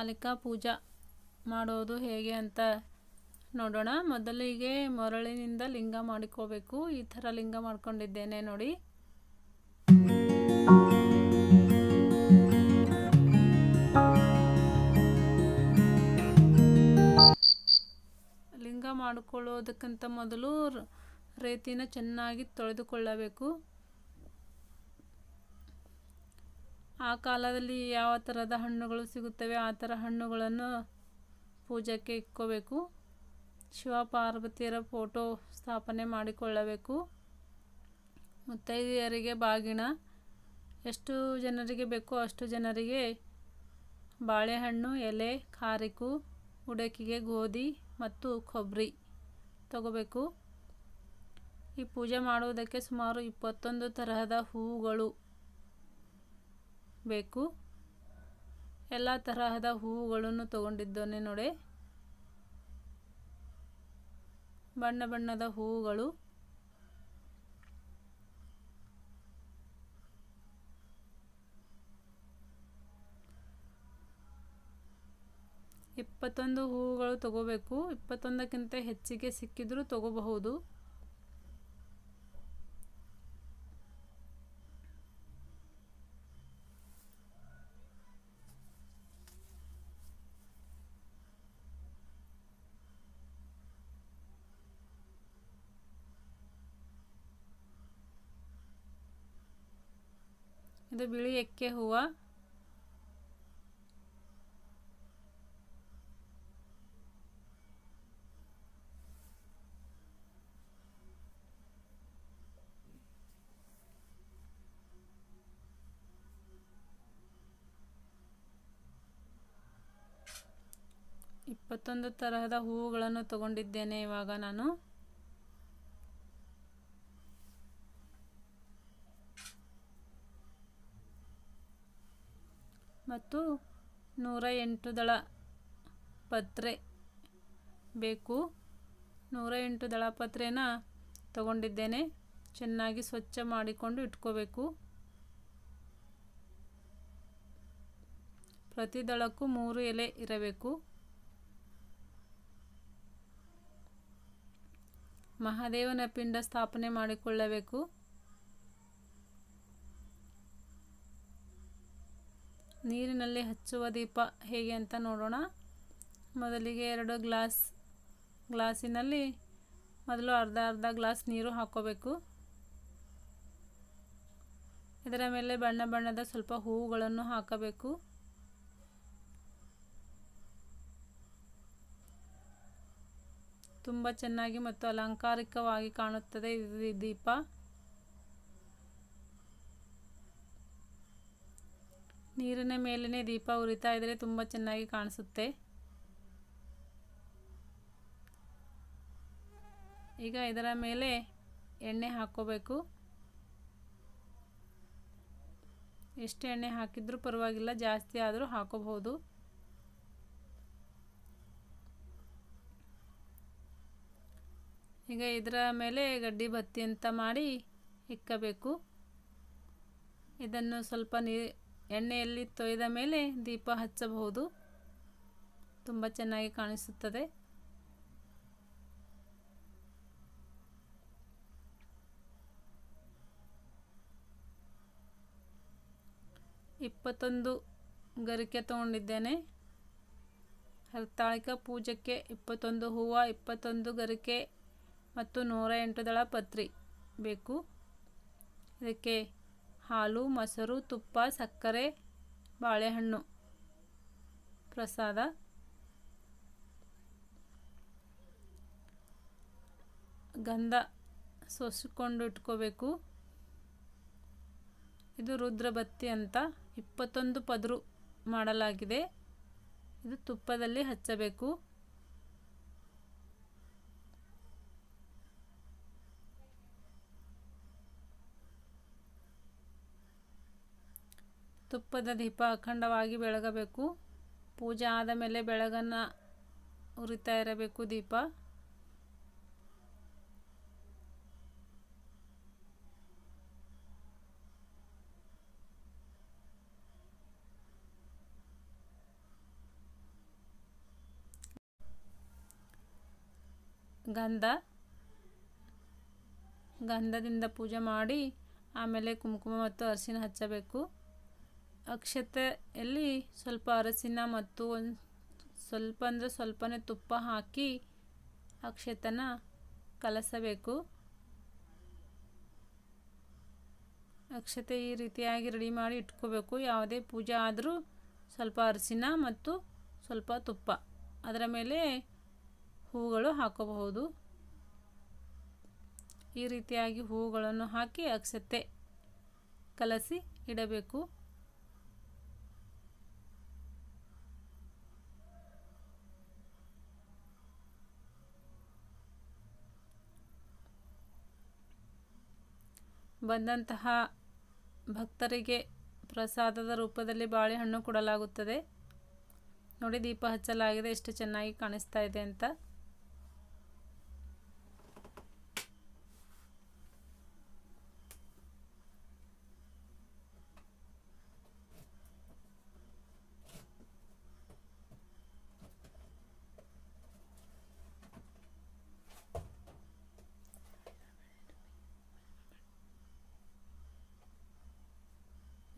ಹರತಾಳಿಕಾ ಪೂಜಾ ಮಾಡೋದು ಹೇಗೆ ಅಂತ ನೋಡೋಣ. ಮೊದಲಿಗೆ ಮರಳಿನಿಂದ ಲಿಂಗ ಮಾಡಿಕೋಬೇಕು. ಈ ಥರ ಲಿಂಗ ಮಾಡ್ಕೊಂಡಿದ್ದೇನೆ ನೋಡಿ. ಲಿಂಗ ಮಾಡಿಕೊಳ್ಳೋದಕ್ಕಿಂತ ಮೊದಲು ರೇತಿನ ಚೆನ್ನಾಗಿ ತೊಳೆದುಕೊಳ್ಳಬೇಕು. ಆ ಕಾಲದಲ್ಲಿ ಯಾವ ಥರದ ಹಣ್ಣುಗಳು ಸಿಗುತ್ತವೆ, ಆ ಥರ ಹಣ್ಣುಗಳನ್ನು ಪೂಜೆಗೆ ಇಕ್ಕೋಬೇಕು. ಶಿವ ಪಾರ್ವತಿಯರ ಫೋಟೋ ಸ್ಥಾಪನೆ ಮಾಡಿಕೊಳ್ಳಬೇಕು. ಮುತ್ತೈದೆಯರಿಗೆ ಬಾಗಿಣ. ಎಷ್ಟು ಜನರಿಗೆ ಬೇಕೋ ಅಷ್ಟು ಜನರಿಗೆ ಬಾಳೆಹಣ್ಣು, ಎಲೆ ಖಾರಿಕು ಉಡಕಿಗೆ ಗೋಧಿ ಮತ್ತು ಕೊಬ್ಬರಿ ತಗೋಬೇಕು. ಈ ಪೂಜೆ ಮಾಡುವುದಕ್ಕೆ ಸುಮಾರು ಇಪ್ಪತ್ತೊಂದು ತರಹದ ಹೂವುಗಳು ಬೇಕು. ಎಲ್ಲ ತರಹದ ಹೂವುಗಳನ್ನು ತಗೊಂಡಿದ್ದೇನೆ ನೋಡಿ. ಬಣ್ಣ ಬಣ್ಣದ ಹೂವುಗಳು. ಇಪ್ಪತ್ತೊಂದು ಹೂವುಗಳು ತಗೋಬೇಕು. ಇಪ್ಪತ್ತೊಂದಕ್ಕಿಂತ ಹೆಚ್ಚಿಗೆ ಸಿಕ್ಕಿದ್ರೂ ತಗೋಬಹುದು. ಇದು ಬಿಳಿ ಎಕ್ಕೆ ಹೂವು. ಇಪ್ಪತ್ತೊಂದು ತರಹದ ಹೂವುಗಳನ್ನು ತಗೊಂಡಿದ್ದೇನೆ ಇವಾಗ ನಾನು. ಮತ್ತು ನೂರ ಎಂಟು ದಳ ಪತ್ರೆ ಬೇಕು. ನೂರ ಎಂಟು ದಳ ಪತ್ರೆನ ತಗೊಂಡಿದ್ದೇನೆ. ಚೆನ್ನಾಗಿ ಸ್ವಚ್ಛ ಮಾಡಿಕೊಂಡು ಇಟ್ಕೋಬೇಕು. ಪ್ರತಿ ದಳಕ್ಕೂ ಮೂರು ಎಲೆ ಇರಬೇಕು. ಮಹಾದೇವನ ಪಿಂಡ ಸ್ಥಾಪನೆ ಮಾಡಿಕೊಳ್ಳಬೇಕು. ನೀರಿನಲ್ಲಿ ಹಚ್ಚುವ ದೀಪ ಹೇಗೆ ಅಂತ ನೋಡೋಣ. ಮೊದಲಿಗೆ ಎರಡು ಗ್ಲಾಸ್, ಗ್ಲಾಸಿನಲ್ಲಿ ಮೊದಲು ಅರ್ಧ ಅರ್ಧ ಗ್ಲಾಸ್ ನೀರು ಹಾಕೋಬೇಕು. ಇದರ ಮೇಲೆ ಬಣ್ಣ ಬಣ್ಣದ ಸ್ವಲ್ಪ ಹೂವುಗಳನ್ನು ಹಾಕಬೇಕು. ತುಂಬ ಚೆನ್ನಾಗಿ ಮತ್ತು ಅಲಂಕಾರಿಕವಾಗಿ ಕಾಣುತ್ತದೆ ಇದು ದೀಪ. ನೀರಿನ ಮೇಲೇ ದೀಪ ಉರಿತಾ ಇದ್ದರೆ ತುಂಬ ಚೆನ್ನಾಗಿ ಕಾಣಿಸುತ್ತೆ. ಈಗ ಇದರ ಮೇಲೆ ಎಣ್ಣೆ ಹಾಕ್ಕೋಬೇಕು ಎಷ್ಟು ಎಣ್ಣೆ ಹಾಕಿದ್ರೂ ಪರವಾಗಿಲ್ಲ, ಜಾಸ್ತಿ ಆದರೂ ಹಾಕೋಬಹುದು. ಈಗ ಇದರ ಮೇಲೆ ಗಡ್ಡಿ ಬತ್ತಿ ಅಂತ ಮಾಡಿ ಇಕ್ಕಬೇಕು. ಇದನ್ನು ಸ್ವಲ್ಪ ನೀ ಎಣ್ಣೆಯಲ್ಲಿ ತೊಯ್ದ ಮೇಲೆ ದೀಪ ಹಚ್ಚಬಹುದು. ತುಂಬ ಚೆನ್ನಾಗಿ ಕಾಣಿಸುತ್ತದೆ. ಇಪ್ಪತ್ತೊಂದು ಗರಿಕೆ ತಗೊಂಡಿದ್ದೇನೆ. ಹರ್ತಾಳಿಕ ಪೂಜಕ್ಕೆ ಇಪ್ಪತ್ತೊಂದು ಹೂವು, ಇಪ್ಪತ್ತೊಂದು ಗರಿಕೆ ಮತ್ತು ನೂರ ಎಂಟು ದಳ ಪತ್ರಿ ಬೇಕು. ಇದಕ್ಕೆ ಹಾಲು, ಮೊಸರು, ತುಪ್ಪ, ಸಕ್ಕರೆ, ಬಾಳೆಹಣ್ಣು. ಪ್ರಸಾದ. ಗಂಧ ಸೋಸಿಕೊಂಡು ಇಟ್ಕೋಬೇಕು. ಇದು ರುದ್ರಬತ್ತಿ ಅಂತ ಇಪ್ಪತ್ತೊಂದು ಪದರು ಮಾಡಲಾಗಿದೆ. ಇದು ತುಪ್ಪದಲ್ಲಿ ಹಚ್ಚಬೇಕು. ತುಪ್ಪದ ದೀಪ ಅಖಂಡವಾಗಿ ಬೆಳಗಬೇಕು. ಪೂಜೆ ಆದ ಮೇಲೆ ಬೆಳಗನ್ನು ಉರಿತಾ ಇರಬೇಕು ದೀಪ. ಗಂಧ. ಗಂಧದಿಂದ ಪೂಜೆ ಮಾಡಿ ಆಮೇಲೆ ಕುಂಕುಮ ಮತ್ತು ಅರಿಶಿನ ಹಚ್ಚಬೇಕು. ಅಕ್ಷತೆಯಲ್ಲಿ ಸ್ವಲ್ಪ ಅರಸಿನ ಮತ್ತು ಒಂದು ಸ್ವಲ್ಪ ಅಂದರೆ ಸ್ವಲ್ಪನೇ ತುಪ್ಪ ಹಾಕಿ ಅಕ್ಷತನ ಕಲಸಬೇಕು. ಅಕ್ಷತೆ ಈ ರೀತಿಯಾಗಿ ರೆಡಿ ಮಾಡಿ ಇಟ್ಕೋಬೇಕು. ಯಾವುದೇ ಪೂಜೆ ಆದರೂ ಸ್ವಲ್ಪ ಅರಸಿನ ಮತ್ತು ಸ್ವಲ್ಪ ತುಪ್ಪ. ಅದರ ಮೇಲೆ ಹೂಗಳು ಹಾಕಬಹುದು. ಈ ರೀತಿಯಾಗಿ ಹೂಗಳನ್ನು ಹಾಕಿ ಅಕ್ಷತೆ ಕಲಸಿ ಇಡಬೇಕು. ಬಂದಂತಹ ಭಕ್ತರಿಗೆ ಪ್ರಸಾದದ ರೂಪದಲ್ಲಿ ಬಾಳೆಹಣ್ಣು ಕೊಡಲಾಗುತ್ತದೆ. ನೋಡಿ ದೀಪ ಹಚ್ಚಲಾಗಿದೆ ಎಷ್ಟು ಚೆನ್ನಾಗಿ ಕಾಣಿಸ್ತಾ ಇದೆ ಅಂತ.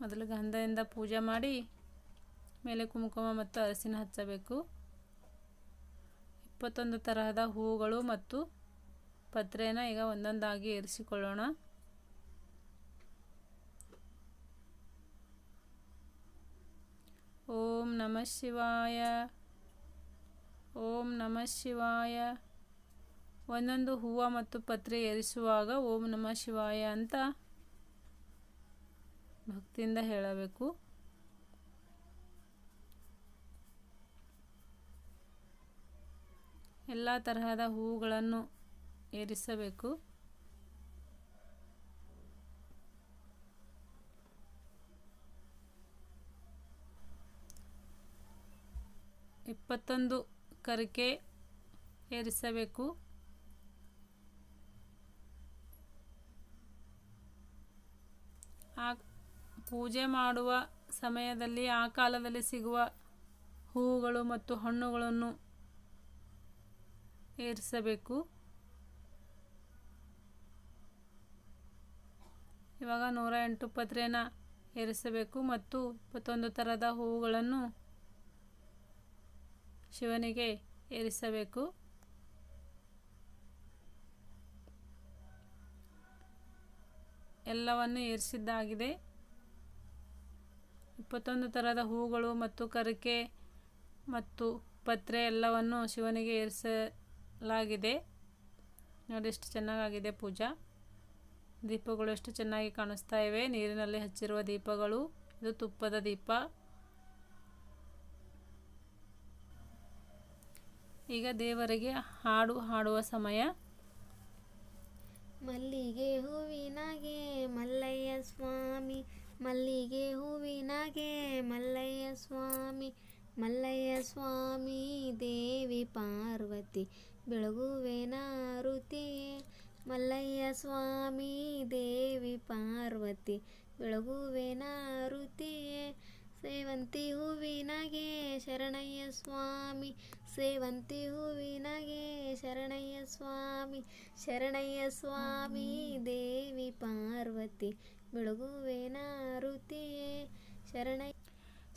ಮೊದಲು ಗಂಧದಿಂದ ಪೂಜೆ ಮಾಡಿ ಮೇಲೆ ಕುಂಕುಮ ಮತ್ತು ಅರಸಿನ ಹಚ್ಚಬೇಕು. ಇಪ್ಪತ್ತೊಂದು ತರಹದ ಹೂಗಳು ಮತ್ತು ಪತ್ರೆನ ಈಗ ಒಂದೊಂದಾಗಿ ಇರಿಸಿಕೊಳ್ಳೋಣ. ಓಂ ನಮಃ ಶಿವಾಯ. ಓಂ ನಮಃ ಶಿವಾಯ. ಒಂದೊಂದು ಹೂವು ಮತ್ತು ಪತ್ರೆ ಏರಿಸುವಾಗ ಓಂ ನಮಃ ಶಿವಾಯ ಅಂತ ಭಕ್ತಿಯಿಂದ ಹೇಳಬೇಕು. ಎಲ್ಲ ತರಹದ ಹೂಗಳನ್ನು ಏರಿಸಬೇಕು. ಇಪ್ಪತ್ತೊಂದು ಕರಿಕೆ ಏರಿಸಬೇಕು. ಆ ಪೂಜೆ ಮಾಡುವ ಸಮಯದಲ್ಲಿ, ಆ ಕಾಲದಲ್ಲಿ ಸಿಗುವ ಹೂವುಗಳು ಮತ್ತು ಹಣ್ಣುಗಳನ್ನು ಏರಿಸಬೇಕು. ಇವಾಗ ನೂರ ಎಂಟು ಪತ್ರೆನ ಏರಿಸಬೇಕು ಮತ್ತು ಇಪ್ಪತ್ತೊಂದು ಥರದ ಹೂವುಗಳನ್ನು ಶಿವನಿಗೆ ಏರಿಸಬೇಕು. ಎಲ್ಲವನ್ನು ಏರಿಸಿದ್ದಾಗಿದೆ. ಇಪ್ಪತ್ತೊಂದು ಥರದ ಹೂಗಳು ಮತ್ತು ಕರಿಕೆ ಮತ್ತು ಪತ್ರೆ ಎಲ್ಲವನ್ನು ಶಿವನಿಗೆ ಏರಿಸಲಾಗಿದೆ. ನೋಡಿ ಎಷ್ಟು ಚೆನ್ನಾಗಾಗಿದೆ ಪೂಜಾ. ದೀಪಗಳು ಎಷ್ಟು ಚೆನ್ನಾಗಿ ಕಾಣಿಸ್ತಾ ಇವೆ. ನೀರಿನಲ್ಲಿ ಹಚ್ಚಿರುವ ದೀಪಗಳು. ಇದು ತುಪ್ಪದ ದೀಪ. ಈಗ ದೇವರಿಗೆ ಹಾಡು ಹಾಡುವ ಸಮಯ. ಮಲ್ಲಿಗೆ ಹೂವಿನಾಗೆ ಮಲ್ಲಯ್ಯ ಸ್ವಾಮಿ, ಮಲ್ಲಿಗೆ ಹೂವಿನಾಗೆ ಮಲ್ಲಯ್ಯ ಸ್ವಾಮಿ ಮಲ್ಲಯ್ಯ ಸ್ವಾಮಿ, ದೇವಿ ಪಾರ್ವತಿ ಬೆಳಗುವೇನಾರುತಿ ಮಲ್ಲಯ್ಯ ಸ್ವಾಮಿ, ದೇವಿ ಪಾರ್ವತಿ ಬೆಳಗುವೇನಾರುತಿ ಸೇವಂತಿ ಹೂವಿನಗೆ ಶರಣಯ್ಯ ಸ್ವಾಮಿ, ಸೇವಂತಿ ಹೂವಿನಗೆ ಶರಣಯ್ಯ ಸ್ವಾಮಿ ಶರಣಯ್ಯ ಸ್ವಾಮಿ, ದೇವಿ ಪಾರ್ವತಿ ಬೆಳಗುವೇನಾರುತಿ ಋತಿಯೇ ಶರಣಯ್ಯ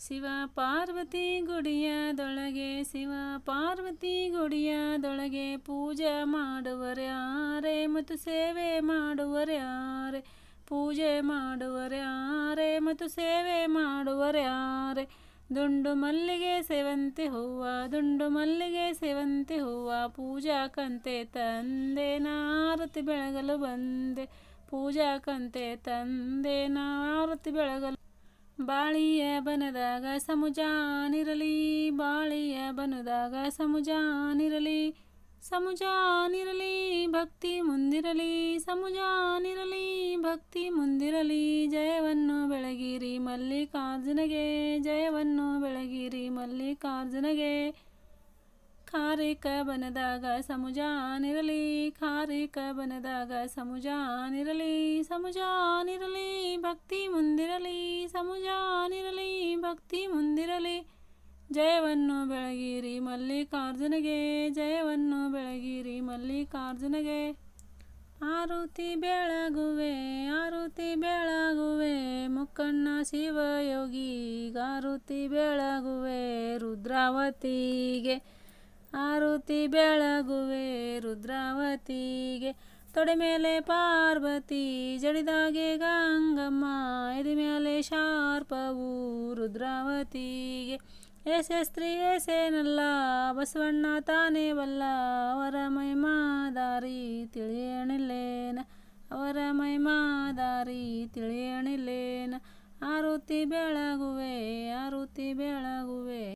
ಶಿವ ಪಾರ್ವತಿ ಗುಡಿಯದೊಳಗೆ ಶಿವ ಪಾರ್ವತಿ ಗುಡಿಯದೊಳಗೆ ಪೂಜೆ ಮಾಡುವರ್ಯಾರೆ ಮತ್ತು ಸೇವೆ ಮಾಡುವರ್ಯಾರೆ ಪೂಜೆ ಮಾಡುವರ್ಯಾರೆ ಮತ್ತು ಸೇವೆ ಮಾಡುವರ್ಯಾರೆ ದುಂಡು ಮಲ್ಲಿಗೆ ಸೇವಂತಿ ಹೂವ, ದುಂಡು ಮಲ್ಲಿಗೆ ಸೇವಂತಿ ಹೂವ, ಪೂಜಾ ಕಂತೆ ತಂದೆ ನಾರತಿ ಬೆಳಗಲು ಬಂದೆ, ಪೂಜಾ ಕಂತೆ ತಂದೆ ನಾರತಿ ಬೆಳಗಲು ಬಾಳಿಯ ಬನದಾಗ ಸಮುಜಾನಿರಲಿ, ಬಾಳಿಯ ಬನದಾಗ ಸಮುಜಾನಿರಲಿ ಸಮುಜಾನಿರಲಿ, ಭಕ್ತಿ ಮುಂದಿರಲಿ, ಸಮುಜಾನಿರಲಿ, ಭಕ್ತಿ ಮುಂದಿರಲಿ, ಜಯವನ್ನು ಬೆಳಗಿರಿ ಮಲ್ಲಿಕಾರ್ಜುನಗೆ, ಜಯವನ್ನು ಬೆಳಗಿರಿ ಮಲ್ಲಿಕಾರ್ಜುನಗೆ. ಕಾರಿಕ ಬನದಾಗ ಸಮುಜಾನಿರಲಿ ಕಾರಿಕ ಬನದಾಗ ಸಮುಜಾನಿರಲಿ ಸಮುಜಾನಿರಲಿ ಭಕ್ತಿ ಮುಂದಿರಲಿ ಸಮುಜಾನಿರಲಿ ಭಕ್ತಿ ಮುಂದಿರಲಿ. ಜಯವನ್ನು ಬೆಳಗಿರಿ ಮಲ್ಲಿಕಾರ್ಜುನಗೆ, ಜಯವನ್ನು ಬೆಳಗಿರಿ ಮಲ್ಲಿಕಾರ್ಜುನಗೆ. ಆರುತಿ ಬೆಳಗುವೆ ಆರುತಿ ಬೆಳಗುವೆ, ಮುಕ್ಕಣ್ಣ ಶಿವಯೋಗಿ ಆರುತಿ ಬೆಳಗುವೆ, ರುದ್ರಾವತಿಗೆ. ಆರುತಿ ಬೆಳಗುವೆ ರುದ್ರಾವತಿಗೆ, ತೊಡೆ ಮೇಲೆ ಪಾರ್ವತಿ, ಜಡಿದಾಗೆ ಗಂಗಮ್ಮ, ಎದೆ ಮೇಲೆ ಶಾರ್ಪವು ರುದ್ರಾವತಿಗೆ. ಏಸೆ ಸ್ತ್ರೀ ಏಸೇನಲ್ಲ ಬಸವಣ್ಣ ತಾನೇ ಬಲ್ಲ ಅವರ ಮೈಮಾದಾರಿ ತಿಳಿಯಣಿಲ್ಲೇನ, ಅವರ ಮೈಮಾದಾರಿ ತಿಳಿಯಣಿಲ್ಲೇನ. ಆರುತಿ ಬೆಳಗುವೆ ಆರುತಿ ಬೆಳಗುವೆ.